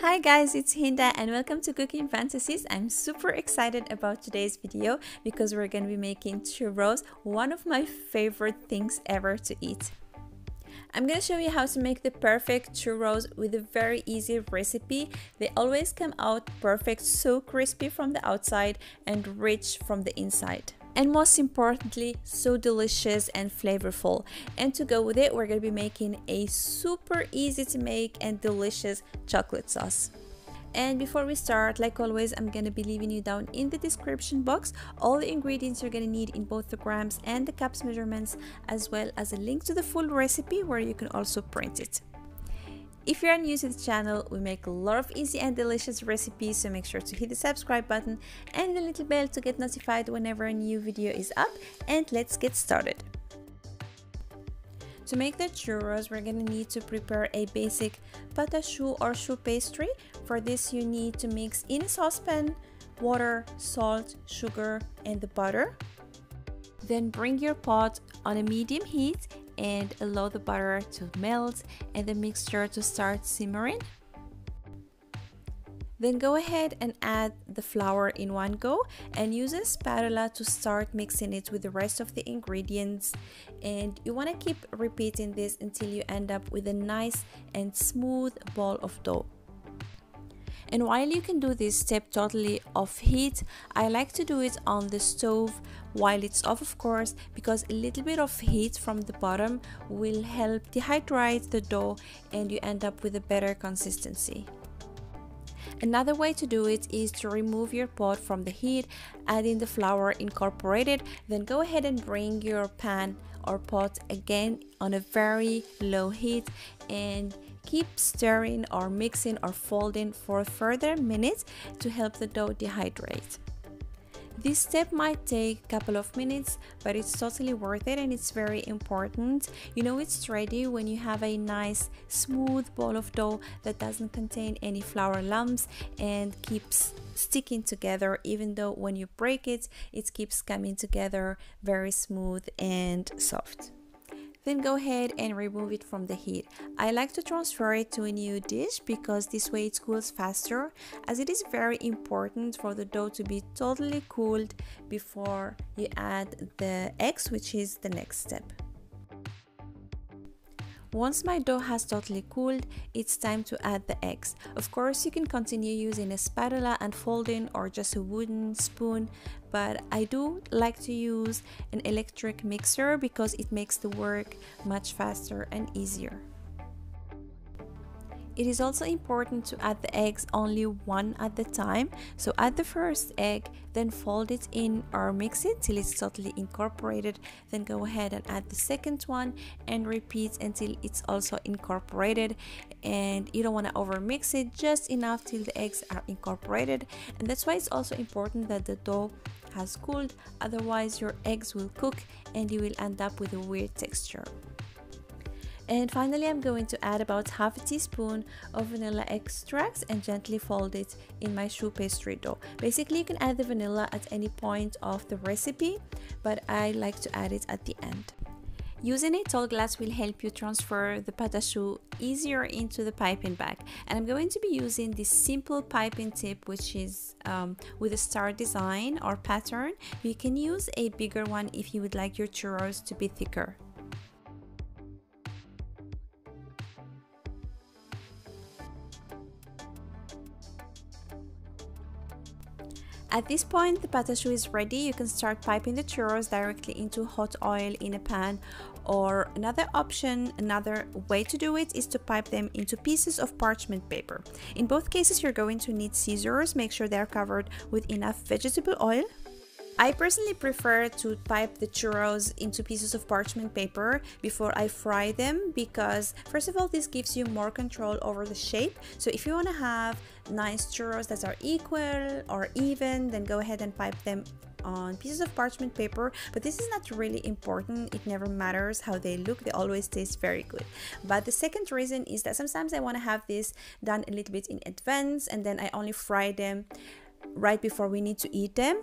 Hi guys, it's Hinda and welcome to Cooking Fantasies. I'm super excited about today's video because we're going to be making churros, one of my favorite things ever to eat. I'm going to show you how to make the perfect churros with a very easy recipe. They always come out perfect, so crispy from the outside and rich from the inside and most importantly so delicious and flavorful. And to go with it we're to be making a super easy to make and delicious chocolate sauce. And before we start like always i'm to be leaving you down in the description box all the ingredients you're to need in both the grams and the cups measurements as well as a link to the full recipe where you can also print it if you're new to the channel, we make a lot of easy and delicious recipes, so make sure to hit the subscribe button and the little bell to get notified whenever a new video is up. And let's get started. To make the churros, we're to need to prepare a basic à choux or choux pastry. For this, you need to mix in a saucepan water, salt, sugar, and the butter. Then bring your pot on a medium heat and allow the butter to melt and the mixture to start simmering. Then go ahead and add the flour in one go and use a spatula to start mixing it with the rest of the ingredients. And you want to keep repeating this until you end up with a nice and smooth ball of dough. And while you can do this step totally off heat, I like to do it on the stove while it's off of course because a little bit of heat from the bottom will help dehydrate the dough and you end up with a better consistency. Another way to do it is to remove your pot from the heat, add in the flour, incorporate it, then go ahead and bring your pan or pot again on a very low heat and keep stirring or mixing or folding for further minutes to help the dough dehydrate. This step might take a couple of minutes, but it's totally worth it and it's very important. You know it's ready when you have a nice smooth ball of dough that doesn't contain any flour lumps and keeps sticking together even though when you break it, it keeps coming together very smooth and soft. Then go ahead and remove it from the heat. I like to transfer it to a new dish because this way it cools faster as it is very important for the dough to be totally cooled before you add the eggs which is the next step. Once my dough has totally cooled, it's time to add the eggs. Of course, you can continue using a spatula and folding or just a wooden spoon, but I do like to use an electric mixer because it makes the work much faster and easier. It is also important to add the eggs only one at the time. So add the first egg, then fold it in or mix it till it's totally incorporated. Then go ahead and add the second one and repeat until it's also incorporated. And you don't want to over mix it, just enough till the eggs are incorporated. And that's why it's also important that the dough has cooled, otherwise your eggs will cook and you will end up with a weird texture. And finally, I'm going to add about half a teaspoon of vanilla extract and gently fold it in my choux pastry dough. Basically, you can add the vanilla at any point of the recipe, but I like to add it at the end. Using a tall glass will help you transfer the à choux easier into the piping bag. And I'm going to be using this simple piping tip, which is um, with a star design or pattern. You can use a bigger one if you would like your churros to be thicker. At this point, the pâte choux is ready. You can start piping the churros directly into hot oil in a pan or another option, another way to do it is to pipe them into pieces of parchment paper. In both cases, you're going to need scissors. Make sure they're covered with enough vegetable oil I personally prefer to pipe the churros into pieces of parchment paper before I fry them because first of all this gives you more control over the shape. So if you want to have nice churros that are equal or even then go ahead and pipe them on pieces of parchment paper. But this is not really important. It never matters how they look. They always taste very good. But the second reason is that sometimes I want to have this done a little bit in advance and then I only fry them right before we need to eat them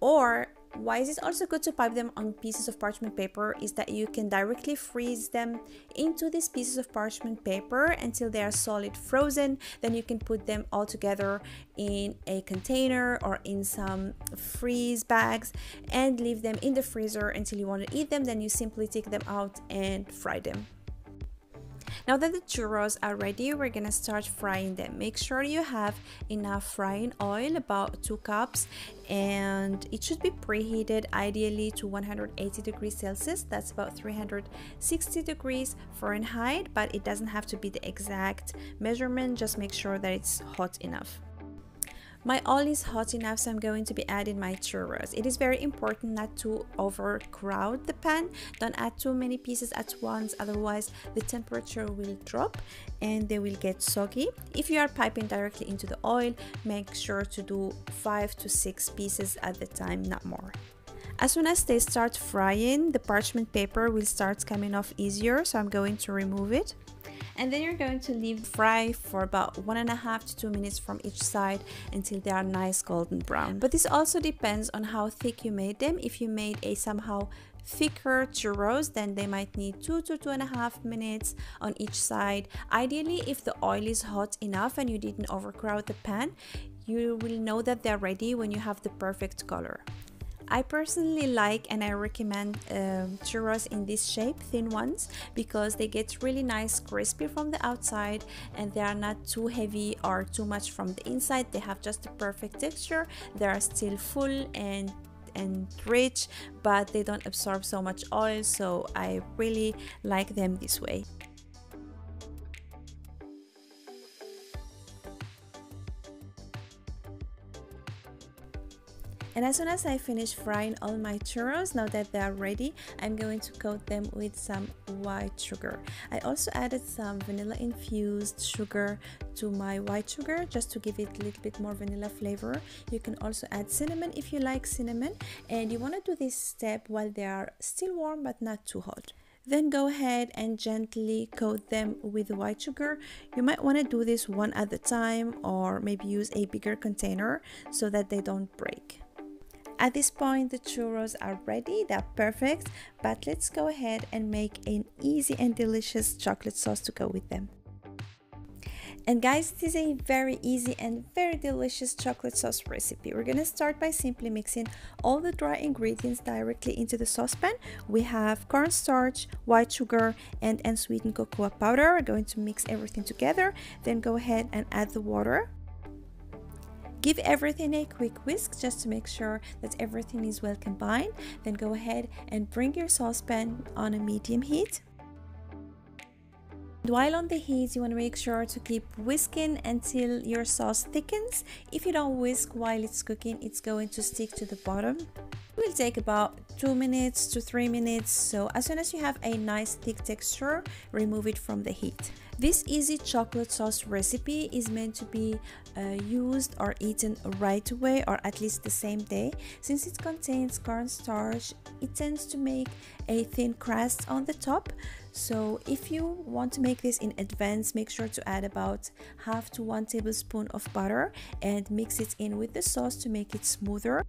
or why is it also good to pipe them on pieces of parchment paper is that you can directly freeze them into these pieces of parchment paper until they are solid frozen. Then you can put them all together in a container or in some freeze bags and leave them in the freezer until you want to eat them. Then you simply take them out and fry them now that the churros are ready, we're gonna start frying them. Make sure you have enough frying oil, about 2 cups, and it should be preheated ideally to 180 degrees Celsius. That's about 360 degrees Fahrenheit, but it doesn't have to be the exact measurement. Just make sure that it's hot enough. My oil is hot enough so I'm going to be adding my churros. It is very important not to overcrowd the pan. Don't add too many pieces at once otherwise the temperature will drop and they will get soggy. If you are piping directly into the oil, make sure to do 5 to 6 pieces at the time, not more. As soon as they start frying, the parchment paper will start coming off easier, so I'm going to remove it and then you're going to leave fry for about one and a half to two minutes from each side until they are nice golden brown. But this also depends on how thick you made them. If you made a somehow thicker churros then they might need two to two and a half minutes on each side. Ideally if the oil is hot enough and you didn't overcrowd the pan you will know that they're ready when you have the perfect color I personally like and I recommend um, churros in this shape, thin ones, because they get really nice crispy from the outside and they are not too heavy or too much from the inside. They have just the perfect texture. They are still full and and rich, but they don't absorb so much oil, so I really like them this way. And as soon as I finish frying all my churros, now that they are ready, I'm going to coat them with some white sugar. I also added some vanilla infused sugar to my white sugar just to give it a little bit more vanilla flavor. You can also add cinnamon if you like cinnamon and you want to do this step while they are still warm but not too hot. Then go ahead and gently coat them with white sugar. You might want to do this one at a time or maybe use a bigger container so that they don't break. At this point, the churros are ready, they're perfect, but let's go ahead and make an easy and delicious chocolate sauce to go with them. And guys, this is a very easy and very delicious chocolate sauce recipe. We're gonna start by simply mixing all the dry ingredients directly into the saucepan. We have cornstarch, white sugar, and unsweetened cocoa powder. We're going to mix everything together, then go ahead and add the water. Give everything a quick whisk just to make sure that everything is well combined. Then go ahead and bring your saucepan on a medium heat. While on the heat, you want to make sure to keep whisking until your sauce thickens. If you don't whisk while it's cooking, it's going to stick to the bottom. Will take about 2 minutes to 3 minutes, so as soon as you have a nice thick texture, remove it from the heat. This easy chocolate sauce recipe is meant to be uh, used or eaten right away or at least the same day. Since it contains cornstarch, it tends to make a thin crust on the top. So if you want to make this in advance, make sure to add about half to one tablespoon of butter and mix it in with the sauce to make it smoother.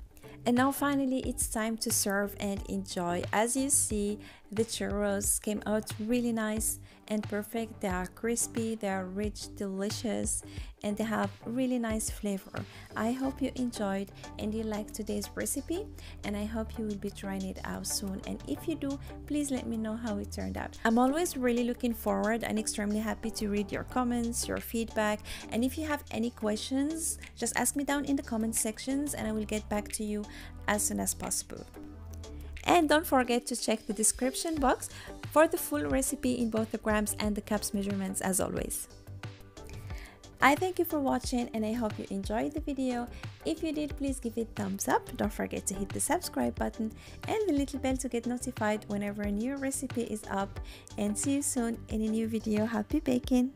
And now finally it's time to serve and enjoy. As you see, the churros came out really nice and perfect. They are crispy, they are rich, delicious, and they have really nice flavor. I hope you enjoyed and you liked today's recipe and I hope you will be trying it out soon. And if you do, please let me know how it turned out. I'm always really looking forward and extremely happy to read your comments, your feedback, and if you have any questions, just ask me down in the comment sections and I will get back to you as soon as possible. And don't forget to check the description box for the full recipe in both the grams and the cups measurements as always. I thank you for watching and I hope you enjoyed the video. If you did, please give it thumbs up. Don't forget to hit the subscribe button and the little bell to get notified whenever a new recipe is up. And see you soon in a new video. Happy baking!